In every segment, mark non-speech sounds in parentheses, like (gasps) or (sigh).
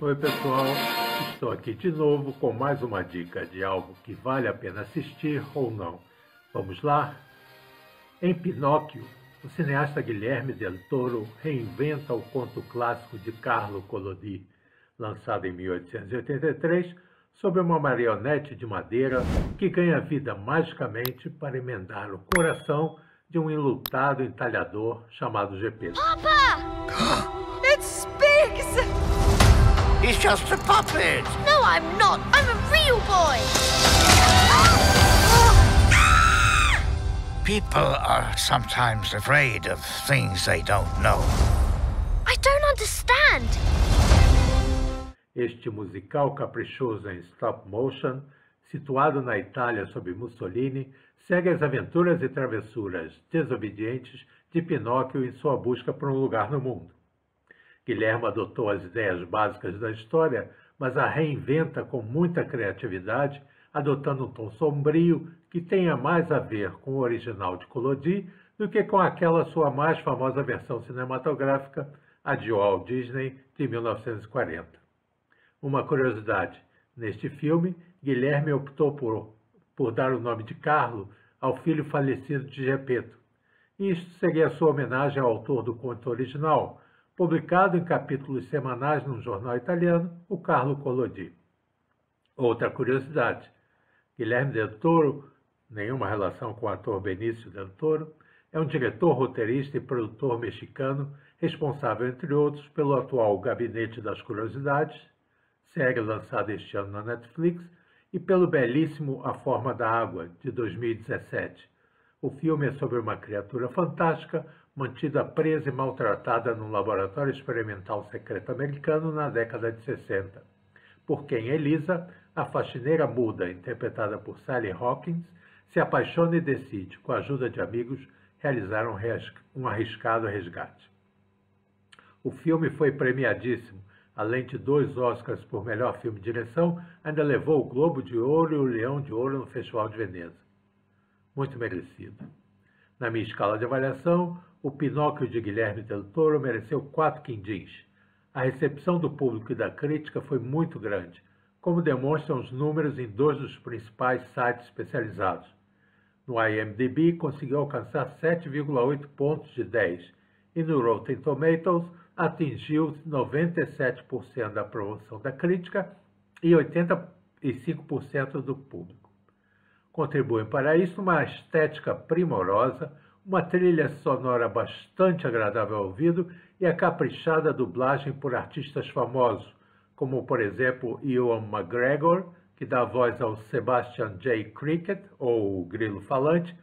Oi pessoal, estou aqui de novo com mais uma dica de algo que vale a pena assistir ou não. Vamos lá? Em Pinóquio, o cineasta Guilherme Del Toro reinventa o conto clássico de Carlo Collodi, lançado em 1883, sobre uma marionete de madeira que ganha vida magicamente para emendar o coração de um enlutado entalhador chamado Gepeto. Papa! It (gasps) speaks! He's just a puppet. No, I'm not. I'm a real boy. People are sometimes afraid of things they don't know. I don't understand. Este musical caprichoso em stop motion, situado na Itália sob Mussolini, segue as aventuras e travessuras desobedientes de Pinóquio em sua busca por um lugar no mundo. Guilherme adotou as ideias básicas da história, mas a reinventa com muita criatividade, adotando um tom sombrio que tenha mais a ver com o original de Collodi do que com aquela sua mais famosa versão cinematográfica, a de Walt Disney, de 1940. Uma curiosidade, neste filme, Guilherme optou por, por dar o nome de Carlo ao filho falecido de Gepeto. Isto seria sua homenagem ao autor do conto original, publicado em capítulos semanais num jornal italiano, o Carlo Collodi. Outra curiosidade, Guilherme Del Toro, nenhuma relação com o ator Benício Del Toro, é um diretor, roteirista e produtor mexicano responsável, entre outros, pelo atual Gabinete das Curiosidades, série lançada este ano na Netflix, e pelo belíssimo A Forma da Água, de 2017. O filme é sobre uma criatura fantástica mantida presa e maltratada num laboratório experimental secreto americano na década de 60, por quem Elisa, a faxineira muda, interpretada por Sally Hawkins, se apaixona e decide, com a ajuda de amigos, realizar um arriscado resgate. O filme foi premiadíssimo, além de dois Oscars por melhor filme de direção, ainda levou o Globo de Ouro e o Leão de Ouro no Festival de Veneza. Muito merecido. Na minha escala de avaliação, o Pinóquio de Guilherme Del Toro mereceu quatro quindins. A recepção do público e da crítica foi muito grande, como demonstram os números em dois dos principais sites especializados. No IMDb, conseguiu alcançar 7,8 pontos de 10 e no Rotten Tomatoes atingiu 97% da aprovação da crítica e 85% do público. Contribuem para isso uma estética primorosa, uma trilha sonora bastante agradável ao ouvido e a caprichada dublagem por artistas famosos, como por exemplo Ewan McGregor, que dá voz ao Sebastian J. Cricket, ou Grilo Falante,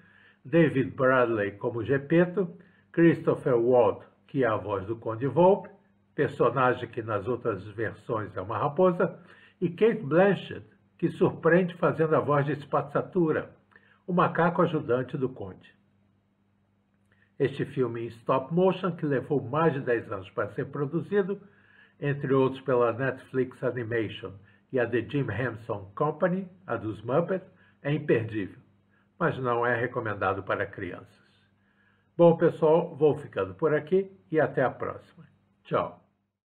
David Bradley como Gepeto, Christopher Wald, que é a voz do Conde Volpe, personagem que nas outras versões é uma raposa, e Kate Blanchett, que surpreende fazendo a voz de Spazzatura, o macaco ajudante do Conde. Este filme em stop motion, que levou mais de 10 anos para ser produzido, entre outros pela Netflix Animation e a The Jim Henson Company, a dos Muppets, é imperdível, mas não é recomendado para crianças. Bom, pessoal, vou ficando por aqui e até a próxima. Tchau.